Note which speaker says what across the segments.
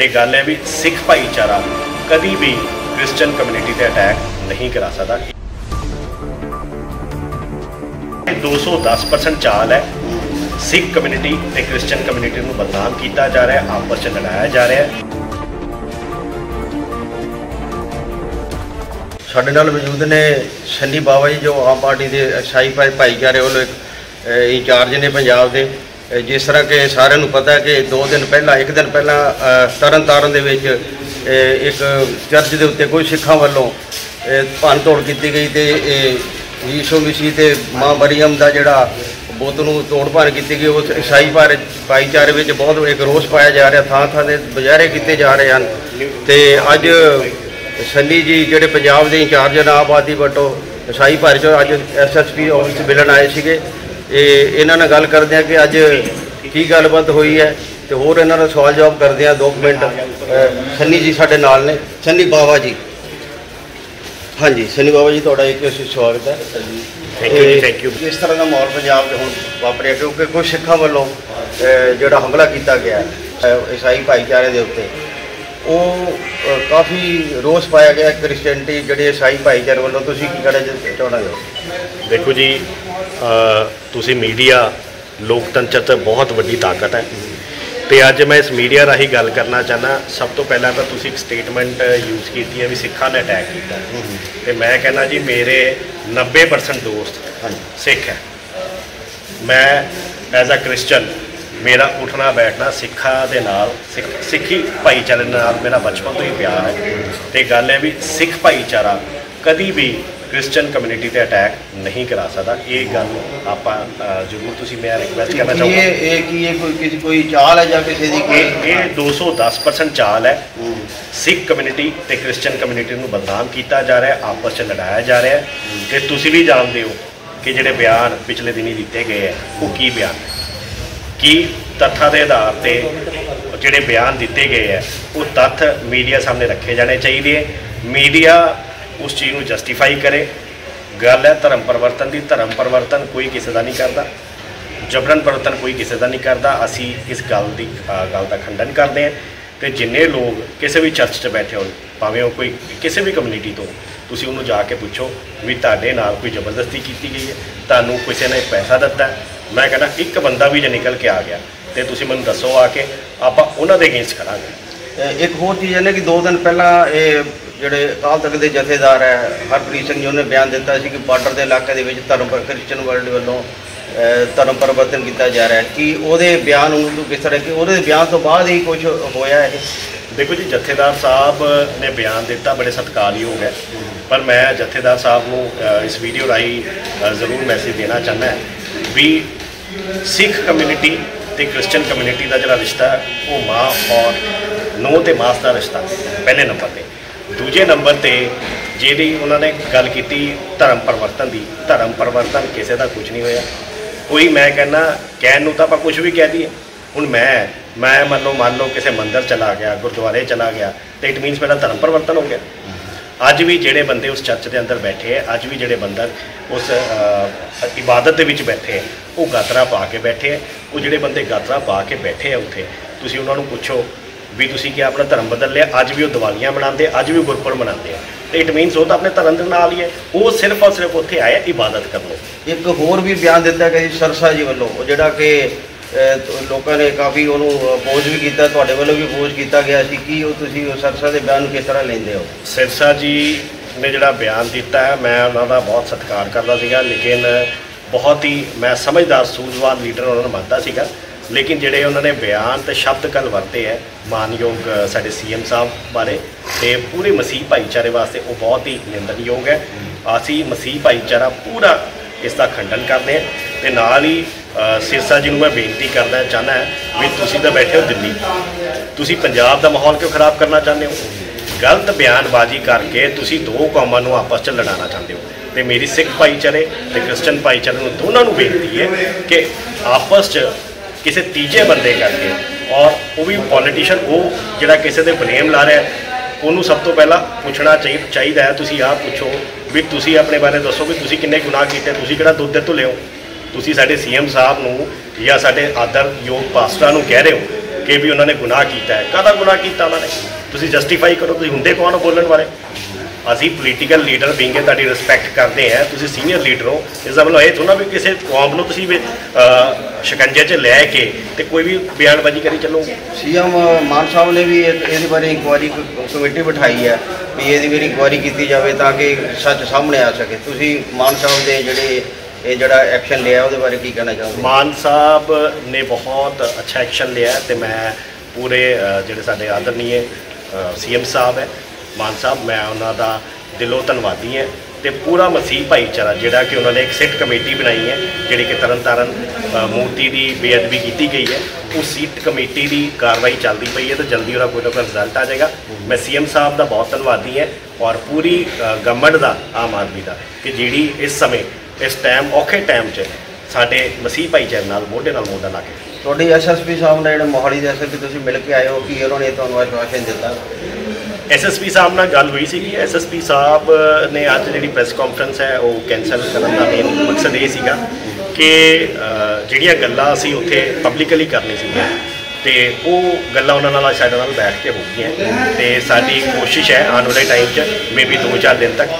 Speaker 1: ਤੇ ਗੱਲ ਹੈ ਵੀ ਸਿੱਖ ਭਾਈਚਾਰਾ ਕਦੀ ਵੀ ਕ੍ਰਿਸਚੀਅਨ ਕਮਿਊਨਿਟੀ ਤੇ ਅਟੈਕ ਨਹੀਂ ਕਰਾ ਸਕਦਾ। ਇਹ 210% ਚਾਲ ਹੈ ਸਿੱਖ ਕਮਿਊਨਿਟੀ ਤੇ ਕ੍ਰਿਸਚੀਅਨ ਕਮਿਊਨਿਟੀ ਨੂੰ ਬਦਨਾਮ ਕੀਤਾ ਜਾ ਰਿਹਾ ਹੈ ਆਪਸ ਵਿੱਚ ਲੜਾਇਆ ਜਾ ਰਿਹਾ। ਹੈ
Speaker 2: ਸਾਡੇ ਨਾਲ ਮੌਜੂਦ ਨੇ ਸ਼ੰਨੀ ਬਾਵਾ ਜੀ, ਜੋ ਆਮ ਪਾਰਟੀ ਦੇ ਅਕਸਾਈ ਭਾਈਚਾਰੇ ਵੱਲੋਂ ਇੱਕ ਇੰਚਾਰਜ ਨੇ ਪੰਜਾਬ ਦੇ। ਜਿਸ ਤਰ੍ਹਾਂ ਕਿ ਸਾਰਿਆਂ ਨੂੰ ਪਤਾ ਹੈ ਕਿ 2 ਦਿਨ ਪਹਿਲਾਂ, ਇੱਕ ਦਿਨ ਪਹਿਲਾਂ ਤਰਨ ਤਾਰਨ ਦੇ ਵਿੱਚ ਇੱਕ ਚਰਚ ਦੇ ਉੱਤੇ ਕੋਈ ਸਿੱਖਾਂ ਵੱਲੋਂ ਭੰਨ ਤੋੜ ਕੀਤੀ ਗਈ ਤੇ ਇਹ ਯੀਸ਼ੂ ਮਸੀਹ ਤੇ ਮਾਂ ਮਰੀਮ ਦਾ ਜਿਹੜਾ ਬੁੱਤ ਨੂੰ ਤੋੜ ਭੰਨ ਕੀਤੀ ਗਈ, ਉਸ ਈਸਾਈ ਭਾਰ- ਭਾਈਚਾਰੇ ਵਿੱਚ ਬਹੁਤ ਇੱਕ ਰੋਸ ਪਾਇਆ ਜਾ ਰਿਹਾ ਥਾਂ ਥਾਂ ਦੇ ਬਜ਼ਾਰੇ ਕੀਤੇ ਜਾ ਰਹੇ ਹਨ। ਤੇ ਅੱਜ ਸੰਨੀ ਜੀ ਜਿਹੜੇ ਪੰਜਾਬ ਦੇ ਇੰਚਾਰਜ ਨੇ ਆਬਾਦੀ ਵਟੋ ਈਸ਼ਾਈ ਭਾਰੇ ਚੋਂ ਅੱਜ ਐਸਐਸਪੀ ਆਫਿਸ 'ਚ ਮਿਲਣ ਆਏ ਸੀਗੇ। ਇਹ ਇਹਨਾਂ ਨਾਲ ਗੱਲ ਕਰਦੇ ਆ ਕਿ ਅੱਜ ਕੀ ਗੱਲਬਾਤ ਹੋਈ ਹੈ ਤੇ ਹੋਰ ਇਹਨਾਂ ਦਾ ਸਵਾਲ ਜਵਾਬ ਕਰਦੇ ਆ 2 ਮਿੰਟ ਸੰਨੀ ਜੀ ਸਾਡੇ ਨਾਲ ਨੇ। ਸੰਨੀ ਬਾਵਾ ਜੀ। ਹਾਂਜੀ ਸੰਨੀ ਬਾਵਾ ਜੀ ਤੁਹਾਡਾ ਇੱਕ ਸਵਾਗਤ ਹੈ।
Speaker 1: ਥੈਂਕ ਯੂ ਥੈਂਕ ਯੂ
Speaker 2: ਇਸ ਤਰ੍ਹਾਂ ਦਾ ਮਾਹੌਲ ਪੰਜਾਬ 'ਚ ਹੁਣ ਵਾਪਰਿਆ ਕਿਉਂਕਿ ਕੁਝ ਸਿੱਖਾਂ ਵੱਲੋਂ ਜਿਹੜਾ ਹਮਲਾ ਕੀਤਾ ਗਿਆ ਈਸਾਈ ਭਾਈਚਾਰੇ ਦੇ ਉੱਤੇ। ਉਹ ਕਾਫੀ ਰੋਸ ਪਾਇਆ ਗਿਆ ਕ੍ਰਿਸਚੀਅਨਟੀ ਜਿਹੜੇ ਈਸਾਈ ਭਾਈਚਾਰੇ ਵੱਲੋਂ। ਤੁਸੀਂ ਕੀ ਕਹਿਣਾ ਚਾਹ- ਚਾਹੁੰਦੇ ਹੋ?
Speaker 1: ਦੇਖੋ ਜੀ ਤੁਸੀਂ ਮੀਡੀਆ ਲੋਕਤੰਤਰ 'ਚ ਬਹੁਤ ਵੱਡੀ ਤਾਕਤ ਹੈ। ਤੇ ਅੱਜ ਮੈਂ ਇਸ ਮੀਡੀਆ ਰਾਹੀਂ ਗੱਲ ਕਰਨਾ ਚਾਹਨਾ ਸਭ ਤੋਂ ਪਹਿਲਾਂ ਤਾਂ ਤੁਸੀਂ ਇੱਕ ਸਟੇਟਮੈਂਟ ਯੂਜ਼ ਕੀਤੀ ਹੈ ਵੀ ਸਿੱਖਾਂ ਨੇ ਅਟੈਕ ਕੀਤਾ। ਤੇ ਮੈਂ ਕਹਿੰਦਾ ਜੀ ਮੇਰੇ 90% ਦੋਸਤ ਸਿੱਖ ਹੈ। ਮੈਂ ਐਜ਼ ਅ ਕ੍ਰਿਸਚਨ ਮੇਰਾ ਉੱਠਣਾ ਬੈਠਣਾ ਸਿੱਖਾਂ ਦੇ ਨਾਲ ਸਿੱਖ ਭਾਈਚਾਰੇ ਨਾਲ ਮੇਰਾ ਬਚਪਨ ਤੋਂ ਹੀ ਪਿਆਰ ਹੈ। ਤੇ ਗੱਲ ਹੈ ਵੀ ਸਿੱਖ ਭਾਈਚਾਰਾ ਕਦੀ ਵੀ ਕ੍ਰਿਸਚੀਅਨ ਕਮਿਊਨਿਟੀ ਤੇ ਅਟੈਕ ਨਹੀਂ ਕਰਾ ਸਕਦਾ। ਇਹ ਗੱਲ ਆਪਾਂ ਜ਼ਰੂਰ ਤੁਸੀਂ ਮੈਂ ਰਿਕਵੈਸਟ ਕਰਨਾ
Speaker 2: ਕੀ
Speaker 1: ਚਾਹੂੰਗਾ
Speaker 2: ਇਹ ਇਹ ਕੀ ਇਹ ਕੋਈ ਕਿਸੇ ਕੋਈ ਚਾਲ ਹੈ ਜਾਂ ਕਿਸੇ ਦੀ ਕੋਈ?
Speaker 1: ਇਹ ਇਹ 210% ਚਾਲ ਹੈ। ਸਿੱਖ ਕਮਿਊਨਿਟੀ ਤੇ ਕ੍ਰਿਸਚੀਅਨ ਕਮਿਊਨਿਟੀ ਨੂੰ ਬਦਨਾਮ ਕੀਤਾ ਜਾ ਰਿਹਾ ਹੈ ਆਪਸ 'ਚ ਲੜਾਇਆ ਜਾ ਰਿਹਾ ਹੈ। ਤੇ ਤੁਸੀਂ ਵੀ ਜਾਣਦੇ ਹੋ ਕਿ ਜਿਹੜੇ ਬਿਆਨ ਪਿਛਲੇ ਦਿਨੀ ਦਿੱਤੇ ਗਏ ਹੈ ਉਹ ਕੀ ਬਿਆਨ ਹੈ? ਕੀ ਤੱਥਾਂ ਦੇ ਆਧਾਰ ਤੇ ਜਿਹੜੇ ਬਿਆਨ ਦਿੱਤੇ ਗਏ ਹੈ, ਉਹ ਤੱਥ ਮੀਡੀਆ ਸਾਹਮਣੇ ਰੱਖੇ ਜਾਣੇ ਚਾਹੀਦੇ ਹੈ। ਮੀਡੀਆ ਉਸ ਚੀਜ਼ ਨੂੰ ਜਸਟੀਫਾਈ ਕਰੇ। ਗੱਲ ਹੈ ਧਰਮ ਪਰਿਵਰਤਨ ਦੀ। ਧਰਮ ਪਰਿਵਰਤਨ ਕੋਈ ਕਿਸੇ ਦਾ ਨਹੀਂ ਕਰਦਾ। ਜਬਰਨ ਪਰਿਵਰਤਨ ਕੋਈ ਕਿਸੇ ਦਾ ਨਹੀਂ ਕਰਦਾ। ਅਸੀਂ ਇਸ ਗੱਲ ਦੀ ਗੱਲ ਦਾ ਖੰਡਨ ਕਰਦੇ ਹਾਂ। ਤੇ ਜਿੰਨੇ ਲੋਕ ਕਿਸੇ ਵੀ ਚਰਚ 'ਚ ਬੈਠੇ ਹੋਣ ਭਾਵੇਂ ਉਹ ਕੋਈ ਕਿਸੇ ਵੀ ਕਮਿਊਨਿਟੀ ਤੋਂ ਤੁਸੀਂ ਉਹਨੂੰ ਜਾ ਕੇ ਪੁੱਛੋ ਵੀ ਤੁਹਾਡੇ ਨਾਲ ਕੋਈ ਜ਼ਬਰਦਸਤੀ ਕੀਤੀ ਗਈ ਹੈ, ਤੁਹਾਨੂੰ ਕਿਸੇ ਨੇ ਪੈਸਾ ਦਿੱਤਾ ਮੈਂ ਕਹਿੰਦਾ, ਇੱਕ ਬੰਦਾ ਵੀ ਜੇ ਨਿਕਲ ਕੇ ਆ ਗਿਆ ਤੇ ਤੁਸੀਂ ਮੈਨੂੰ ਦੱਸੋ ਆ ਕੇ, ਆਪਾਂ ਉਹਨਾਂ ਦੇ ਅਗੇਂਸਟ ਕਰਾਂਗੇ।
Speaker 2: ਇੱਕ ਹੋਰ ਚੀਜ਼ ਹੈ ਨਾ ਕਿ ਦੋ ਦਿਨ ਪਹਿਲਾਂ ਇਹ ਜਿਹੜੇ ਅਕਾਲ ਤਖਤ ਦੇ ਜਥੇਦਾਰ ਹੈ, ਹਰਪ੍ਰੀਤ ਸਿੰਘ ਜੀ, ਉਹਨੇ ਬਿਆਨ ਦਿੱਤਾ ਸੀ ਕਿ ਬਾਰਡਰ ਦੇ ਇਲਾਕੇ ਦੇ ਵਿੱਚ ਧਰਮ ਪਰ ਕ੍ਰਿਸਚੀਅਨ ਵਰਲਡ ਵੱਲੋਂ ਧਰਮ ਪਰਿਵਰਤਨ ਕੀਤਾ ਜਾ ਰਿਹਾ ਹੈ। ਕਿ ਉਹਦੇ ਬਿਆਨ ਨੂੰ ਕਿਸ ਤਰ੍ਹਾਂ ਕਿ ਉਹਦੇ ਬਿਆਨ ਤੋਂ ਬਾਅਦ ਹੀ ਕੁਝ ਹੋਇਆ ਹੈ
Speaker 1: ਦੇਖੋ ਜੀ, ਜਥੇਦਾਰ ਸਾਹਿਬ ਨੇ ਬਿਆਨ ਦਿੱਤਾ, ਬੜੇ ਸਤਿਕਾਰਯੋਗ ਹੈ। ਪਰ ਮੈਂ ਜਥੇਦਾਰ ਸਾਹਿਬ ਨੂੰ ਇਸ ਵੀਡੀਓ ਰਾਹੀਂ ਜ਼ਰੂਰ ਮੈਸੇਜ ਦੇਣਾ ਚਾਹੁੰਦਾ ਵੀ ਸਿੱਖ ਕਮਿਊਨਿਟੀ ਤੇ ਕ੍ਰਿਸਚੀਅਨ ਕਮਿਊਨਿਟੀ ਦਾ ਜਿਹੜਾ ਰਿਸ਼ਤਾ ਉਹ ਮਾਂ, ਔਰ ਨੋ ਤੇ ਮਾਸ ਦਾ ਰਿਸ਼ਤਾ ਪਹਿਲੇ ਨੰਬਰ ਤੇ। ਦੂਜੇ ਨੰਬਰ ਤੇ ਜਿਹੜੀ ਉਹਨਾਂ ਨੇ ਗੱਲ ਕੀਤੀ ਧਰਮ ਪਰਿਵਰਤਨ ਦੀ, ਧਰਮ ਪਰਿਵਰਤਨ ਕਿਸੇ ਦਾ ਕੁਝ ਨਹੀਂ ਹੋਇਆ। ਕੋਈ ਮੈਂ ਕਹਿੰਦਾ, ਕਹਿਣ ਨੂੰ ਤਾਂ ਆਪਾਂ ਕੁਝ ਵੀ ਕਹਿ ਦਈਏ। ਹੁਣ ਮੈਂ ਮੈਂ ਮੰਨ ਲਓ ਮੰਨ ਲਓ ਕਿਸੇ ਮੰਦਿਰ ਚਲਾ ਗਿਆ, ਗੁਰਦੁਆਰੇ ਚਲਾ ਗਿਆ, ਤੇ ਇਟ ਮੀਨਸ ਮੇਰਾ ਧਰਮ ਪਰਿਵਰਤਨ ਹੋ ਗਿਆ। ਅੱਜ ਵੀ ਜਿਹੜੇ ਬੰਦੇ ਉਸ ਚਰਚ ਦੇ ਅੰਦਰ ਬੈਠੇ ਹੈ ਅੱਜ ਵੀ ਜਿਹੜੇ ਬੰਦਰ ਉਸ ਇਬਾਦਤ ਦੇ ਵਿੱਚ ਬੈਠੇ ਹੈ ਉਹ ਗਾਤਰਾ ਪਾ ਕੇ ਬੈਠੇ ਹੈ ਉਹ ਜਿਹੜੇ ਬੰਦੇ ਗਾਤਰਾ ਪਾ ਕੇ ਬੈਠੇ ਹੈ ਉੱਥੇ, ਤੁਸੀਂ ਉਹਨਾਂ ਨੂੰ ਪੁੱਛੋ ਵੀ ਤੁਸੀਂ ਕੀ ਆਪਣਾ ਧਰਮ ਬਦਲ ਲਿਆ ਅੱਜ ਵੀ ਉਹ ਦੀਵਾਲੀਆਂ ਮਨਾਉਂਦੇ ਅੱਜ ਵੀ ਗੁਰਪੁਰਬ ਮਨਾਉਂਦੇ ਆ। ਤੇ ਇਟ ਮੀਨਸ ਉਹ ਤਾਂ ਆਪਣੇ ਧਰਮ ਦੇ ਨਾਲ ਹੀ ਹੈ ਉਹ ਸਿਰਫ ਔਰ ਸਿਰਫ ਉੱਥੇ ਆਏ ਇਬਾਦਤ ਕਰਨ
Speaker 2: ਇੱਕ ਹੋਰ ਵੀ ਬਿਆਨ ਦਿੱਤਾ ਗਿਆ ਜੀ, ਸਰਸਾ ਜੀ ਵੱਲੋਂ, ਉਹ ਜਿਹੜਾ ਕਿ ਲੋਕਾਂ ਨੇ ਕਾਫੀ ਉਹਨੂੰ ਅਪੋਜ਼ ਵੀ ਕੀਤਾ ਤੁਹਾਡੇ ਵੱਲੋਂ ਵੀ ਅਪੋਜ਼ ਕੀਤਾ ਗਿਆ ਸੀ। ਕੀ ਉਹ ਤੁਸੀਂ ਉਹ ਸਰਸਾ ਦੇ ਬਿਆਨ ਨੂੰ ਕਿਸ ਤਰ੍ਹਾਂ ਲੈਂਦੇ ਹੋ?
Speaker 1: ਸਿਰਸਾ ਜੀ ਨੇ ਜਿਹੜਾ ਬਿਆਨ ਦਿੱਤਾ ਹੈ ਮੈਂ ਉਹਨਾਂ ਦਾ ਬਹੁਤ ਸਤਿਕਾਰ ਕਰਦਾ ਸੀਗਾ ਲੇਕਿਨ ਬਹੁਤ ਹੀ ਮੈਂ ਸਮਝਦਾਰ ਸੂਝਵਾਨ ਲੀਡਰ ਉਹਨਾਂ ਨੂੰ ਮੰਨਦਾ ਸੀਗਾ। ਲੇਕਿਨ ਜਿਹੜੇ ਉਹਨਾਂ ਨੇ ਬਿਆਨ ਤੇ ਸ਼ਬਦ ਕਲ ਵਰਤੇ ਹੈ ਮਾਨਯੋਗ ਸਾਡੇ ਸੀਐਮ ਸਾਹਿਬ ਬਾਰੇ ਤੇ ਪੂਰੇ ਮਸੀਹ ਭਾਈਚਾਰੇ ਵਾਸਤੇ ਉਹ ਬਹੁਤ ਹੀ ਨਿੰਦਣਯੋਗ ਹੈ। ਅਸੀਂ ਮਸੀਹ ਭਾਈਚਾਰਾ ਪੂਰਾ ਇਸ ਦਾ ਖੰਡਨ ਕਰਦੇ ਹਾਂ। ਤੇ ਨਾਲ ਹੀ ਸਿਰਸਾ ਜੀ ਨੂੰ ਮੈਂ ਬੇਨਤੀ ਕਰਦਾ ਚਾਹਨਾ ਵੀ ਤੁਸੀਂ ਤਾਂ ਬੈਠੇ ਹੋ ਦਿੱਲੀ। ਤੁਸੀਂ ਪੰਜਾਬ ਦਾ ਮਾਹੌਲ ਕਿਉਂ ਖਰਾਬ ਕਰਨਾ ਚਾਹੁੰਦੇ ਹੋ? ਗਲਤ ਬਿਆਨਬਾਜ਼ੀ ਕਰਕੇ ਤੁਸੀਂ ਦੋ ਕੌਮਾਂ ਨੂੰ ਆਪਸ 'ਚ ਲੜਾਉਣਾ ਚਾਹੁੰਦੇ ਹੋ। ਤੇ ਮੇਰੀ ਸਿੱਖ ਭਾਈਚਾਰੇ ਤੇ ਕ੍ਰਿਸਚਨ ਭਾਈਚਾਰੇ ਨੂੰ ਦੋਨਾਂ ਨੂੰ ਬੇਨਤੀ ਹੈ ਕਿ ਆਪਸ 'ਚ ਕਿਸੇ ਤੀਜੇ ਬੰਦੇ ਕਰਕੇ ਔਰ ਉਹ ਵੀ ਪੋਲੀਟੀਸ਼ੀਅਨ ਉਹ ਜਿਹੜਾ ਕਿਸੇ ਦੇ ਬਲੇਮ ਲਾ ਰਿਹਾ, ਉਹਨੂੰ ਸਭ ਤੋਂ ਪਹਿਲਾਂ ਪੁੱਛਣਾ ਚਾਹੀ- ਚਾਹੀਦਾ ਹੈ, ਤੁਸੀਂ ਆਪ ਪੁੱਛੋ ਵੀ ਤੁਸੀਂ ਆਪਣੇ ਬਾਰੇ ਦੱਸੋ ਵੀ ਤੁਸੀਂ ਕਿੰਨੇ ਗੁਨਾਹ ਕੀਤੇ, ਤੁਸੀਂ ਕਿਹੜਾ ਦੁੱਧ ਦੇ ਧੁਲੇ ਹੋ? ਤੁਸੀਂ ਸਾਡੇ ਸੀਐਮ ਸਾਹਿਬ ਨੂੰ ਜਾਂ ਸਾਡੇ ਆਦਰ ਯੋਗ ਪਾਸਟਰਾਂ ਨੂੰ ਕਹਿ ਰਹੇ ਹੋ ਕਿ ਵੀ ਉਹਨਾਂ ਨੇ ਗੁਨਾਹ ਕੀਤਾ ਹੈ। ਕਾਹਦਾ ਗੁਨਾਹ ਕੀਤਾ ਉਹਨਾਂ ਨੇ? ਤੁਸੀਂ ਜਸਟੀਫਾਈ ਕਰੋ ਤੁਸੀਂ ਹੁੰਦੇ ਕੌਣ ਹੋ ਬੋਲਣ ਵਾਲੇ? ਅਸੀਂ ਪੋਲੀਟੀਕਲ ਲੀਡਰ ਬੀਂਗੇ ਤੁਹਾਡੀ ਰਿਸਪੈਕਟ ਕਰਦੇ ਆ ਤੁਸੀਂ ਸੀਨੀਅਰ ਲੀਡਰ ਹੋ। ਇਸ ਦਾ ਮਤਲਬ ਇਹ ਥੋੜਾ ਵੀ ਕਿਸੇ ਕੌਮ ਨੂੰ ਤੁਸੀਂ ਵੀ, ਸ਼ਿਕੰਜੇ 'ਚ ਲੈ ਕੇ ਤੇ ਕੋਈ ਵੀ ਬਿਆਨਬਾਜ਼ੀ ਕਰੀ ਚੱਲੋ।
Speaker 2: ਸੀਐਮ ਮਾਨ ਸਾਹਿਬ ਨੇ ਵੀ ਇਹਦੇ ਬਾਰੇ ਇਨਕੁਆਇਰੀ ਕਮੇਟੀ ਬਿਠਾਈ ਹੈ ਵੀ ਇਹਦੀ ਵੀ ਇਨਕੁਆਇਰੀ ਕੀਤੀ ਜਾਵੇ ਤਾਂ ਕਿ ਸੱਚ ਸਾਹਮਣੇ ਆ ਸਕੇ। ਤੁਸੀਂ ਮਾਨ ਸਾਹਿਬ ਦੇ ਜਿਹੜੇ ਇਹ ਜਿਹੜਾ ਐਕਸ਼ਨ ਲਿਆ ਉਹਦੇ ਬਾਰੇ ਕੀ ਕਹਿਣਾ ਚਾਹੋਗੇ?
Speaker 1: ਮਾਨ ਸਾਹਿਬ ਨੇ ਬਹੁਤ ਅੱਛਾ ਐਕਸ਼ਨ ਲਿਆ ਹੈ ਤੇ ਮੈਂ ਪੂਰੇ ਜਿਹੜੇ ਸਾਡੇ ਆਦਰਨੀਏ ਸੀਐਮ ਸਾਹਿਬ ਹੈ ਮਾਨ ਸਾਹਿਬ ਮੈਂ ਉਹਨਾਂ ਦਾ ਦਿਲੋਂ ਧੰਨਵਾਦੀ ਹਾਂ ਤੇ ਪੂਰਾ ਮਸੀਹ ਭਾਈਚਾਰਾ ਜਿਹੜਾ ਕਿ ਉਹਨਾਂ ਨੇ ਇੱਕ ਸਿੱਟ ਕਮੇਟੀ ਬਣਾਈ ਹੈ ਜਿਹੜੀ ਕਿ ਤਰਨਤਾਰਨ ਅ, ਮੂਰਤੀ ਦੀ ਬੇਅਦਬੀ ਕੀਤੀ ਗਈ ਹੈ ਉਹ ਸੀਟ ਕਮੇਟੀ ਦੀ ਕਾਰਵਾਈ ਚੱਲਦੀ ਪਈ ਹੈ ਤੇ ਜਲਦੀ ਉਹਦਾ ਕੋਈ ਨਾ ਕੋਈ ਰਿਜ਼ਲਟ ਆ ਜਾਏਗਾ। ਮੈਂ ਸੀਐਮ ਸਾਹਿਬ ਦਾ ਬਹੁਤ ਧੰਨਵਾਦੀ ਹਾਂ ਔਰ ਪੂਰੀ ਗਵਰਨਮੈਂਟ ਦਾ ਆਮ ਆਦਮੀ ਦਾ ਕਿ ਜਿਹੜੀ ਇਸ ਸਮੇਂ ਇਸ ਟਾਈਮ ਔਖੇ ਟਾਈਮ 'ਚ ਸਾਡੇ ਮਸੀਹ ਭਾਈਚਾਰੇ ਨਾਲ ਮੋਢੇ ਨਾਲ ਮੋਢਾ ਲਾ ਕੇ।
Speaker 2: ਤੁਹਾਡੀ ਐਸਐਸਪੀ ਸਾਹਿਬ ਨੇ ਜਿਹੜੇ ਮੋਹਾਲੀ ਦੇ ਐਸਐਸਪੀ ਤੁਸੀਂ ਮਿਲ ਕੇ ਆਏ ਹੋ ਕੀ ਉਹਨਾਂ ਨੇ ਤੁਹਾਨੂੰ ਆਸ਼ਵਾਸਨ ਦਿੱਤਾ?
Speaker 1: ਐਸਐਸਪੀ ਸਾਹਿਬ ਨਾਲ ਗੱਲ ਹੋਈ ਸੀਗੀ। ਐਸਐਸਪੀ ਸਾਹਿਬ ਨੇ ਅੱਜ ਜਿਹੜੀ ਪ੍ਰੈਸ ਕਾਨਫਰੰਸ ਹੈ ਉਹ ਕੈਨਸਲ ਕਰਨ ਦਾ ਮੇਨ ਮਕਸਦ ਇਹ ਸੀਗਾ ਕਿ ਜਿਹੜੀਆਂ ਗੱਲਾਂ ਅਸੀਂ ਉੱਥੇ ਪਬਲਿਕਲੀ ਕਰਨੀ ਸੀਗੀਆਂ ਤੇ ਉਹ ਗੱਲਾਂ ਉਹਨਾਂ ਨਾਲ ਅੱਜ ਸਾਡੇ ਨਾਲ ਬੈਠ ਕੇ ਹੋ ਗਈਆਂ ਤੇ ਸਾਡੀ ਕੋਸ਼ਿਸ਼ ਹੈ ਆਉਣ ਵਾਲੇ ਟਾਈਮ 'ਚ ਮੇਬੀ 2-4 ਦਿਨ ਤੱਕ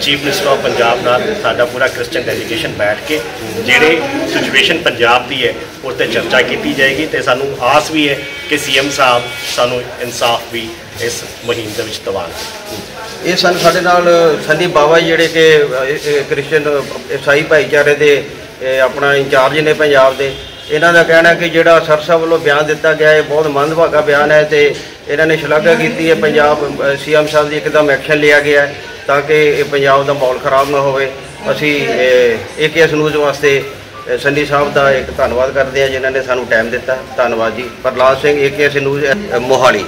Speaker 1: ਚੀਫ ਮਿਨਿਸਟਰ ਆਫ ਪੰਜਾਬ ਨਾਲ ਸਾਡਾ ਪੂਰਾ ਕ੍ਰਿਸਚੀਅਨ ਡੈਲੀਗੇਸ਼ਨ ਬੈਠ ਕੇ ਜਿਹੜੇ ਸਿਚੁਏਸ਼ਨ ਪੰਜਾਬ ਦੀ ਹੈ ਉਸ ਤੇ ਚਰਚਾ ਕੀਤੀ ਜਾਏਗੀ ਤੇ ਸਾਨੂੰ ਆਸ ਵੀ ਹੈ ਕਿ ਸੀਐਮ ਸਾਹਿਬ ਸਾਨੂੰ ਇਨਸਾਫ ਵੀ ਇਸ ਮੁਹਿੰਮ ਦੇ ਵਿੱਚ ਦਵਾਉਣਗੇ।
Speaker 2: ਇਹ ਸਨ ਸਾਡੇ ਨਾਲ ਸੰਨੀ ਬਾਵਾ ਜੀ ਜਿਹੜੇ ਕਿ ਅ, ਕ੍ਰਿਸਚੀਅਨ ਈਸਾਈ ਭਾਈਚਾਰੇ ਦੇ ਆਪਣਾ ਇੰਚਾਰਜ ਨੇ ਪੰਜਾਬ ਦੇ। ਇਹਨਾਂ ਦਾ ਕਹਿਣਾ ਕਿ ਜਿਹੜਾ ਸਰਸਾ ਵੱਲੋਂ ਬਿਆਨ ਦਿੱਤਾ ਗਿਆ, ਇਹ ਬਹੁਤ ਮੰਦਭਾਗਾ ਬਿਆਨ ਹੈ ਤੇ ਇਹਨਾਂ ਨੇ ਸ਼ਲਾਘਾ ਕੀਤੀ ਹੈ। ਪੰਜਾਬ ਸੀਐਮ ਸਾਹਿਬ ਦੀ ਇੱਕਦਮ ਐਕਸ਼ਨ ਲਿਆ ਗਿਆ ਹੈ ਤਾਂ ਕਿ ਇਹ ਪੰਜਾਬ ਦਾ ਮਾਹੌਲ ਖਰਾਬ ਨਾ ਹੋਵੇ। ਅਸੀਂ ਏਕੇਐਸ ਨਿਊਜ਼ ਵਾਸਤੇ ਸੰਨੀ ਸਾਹਿਬ ਦਾ ਇੱਕ ਧੰਨਵਾਦ ਕਰਦੇ ਹਾਂ ਜਿਨ੍ਹਾਂ ਨੇ ਸਾਨੂੰ ਟਾਈਮ ਦਿੱਤਾ। ਧੰਨਵਾਦ ਜੀ। Prahlad Singh AKS news Mohali.